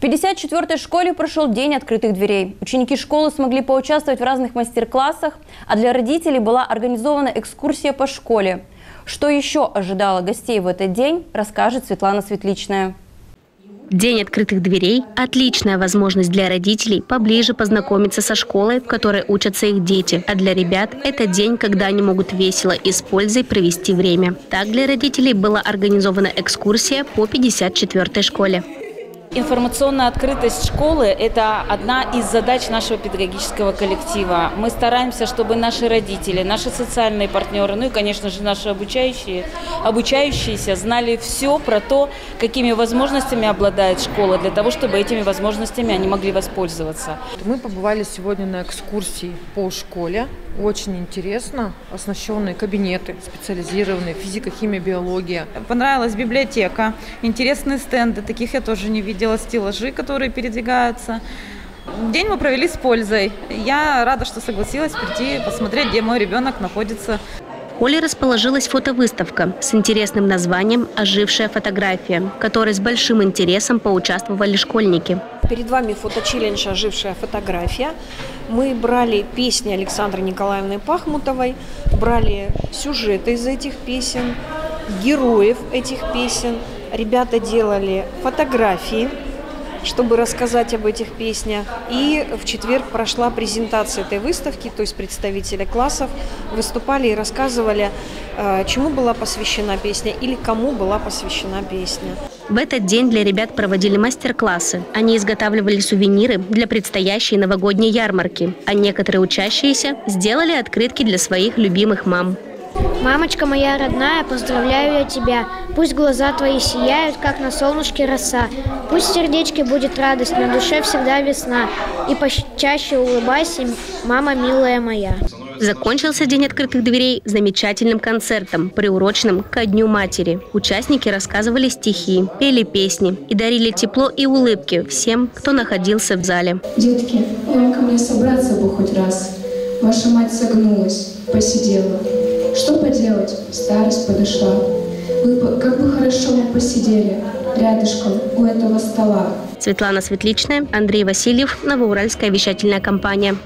В 54-й школе прошел день открытых дверей. Ученики школы смогли поучаствовать в разных мастер-классах, а для родителей была организована экскурсия по школе. Что еще ожидало гостей в этот день, расскажет Светлана Светличная. День открытых дверей – отличная возможность для родителей поближе познакомиться со школой, в которой учатся их дети. А для ребят – это день, когда они могут весело и с пользой провести время. Так для родителей была организована экскурсия по 54-й школе. Информационная открытость школы – это одна из задач нашего педагогического коллектива. Мы стараемся, чтобы наши родители, наши социальные партнеры, ну и, конечно же, наши обучающие, обучающиеся знали все про то, какими возможностями обладает школа, для того, чтобы этими возможностями они могли воспользоваться. Мы побывали сегодня на экскурсии по школе. Очень интересно. Оснащенные кабинеты специализированные, физика, химия, биология. Понравилась библиотека, интересные стенды, таких я тоже не видела, стеллажи, которые передвигаются. День мы провели с пользой. Я рада, что согласилась прийти посмотреть, где мой ребенок находится холле расположилась фотовыставка с интересным названием «Ожившая фотография», в которой с большим интересом поучаствовали школьники. Перед вами фоточеллендж «Ожившая фотография». Мы брали песни Александры Николаевны Пахмутовой, брали сюжеты из этих песен, героев этих песен. Ребята делали фотографии чтобы рассказать об этих песнях. И в четверг прошла презентация этой выставки, то есть представители классов выступали и рассказывали, э, чему была посвящена песня или кому была посвящена песня. В этот день для ребят проводили мастер-классы. Они изготавливали сувениры для предстоящей новогодней ярмарки, а некоторые учащиеся сделали открытки для своих любимых мам. Мамочка моя родная, поздравляю я тебя. Пусть глаза твои сияют, как на солнышке роса. Пусть в сердечке будет радость, на душе всегда весна. И почаще улыбайся, мама милая моя. Закончился День открытых дверей замечательным концертом, приуроченным ко Дню матери. Участники рассказывали стихи, пели песни и дарили тепло и улыбки всем, кто находился в зале. Детки, вам ко мне собраться бы хоть раз. Ваша мать согнулась, посидела. Что поделать, старость подошла. Вы как бы хорошо мы посидели рядышком у этого стола. Светлана Светличная, Андрей Васильев, Новоуральская вещательная компания.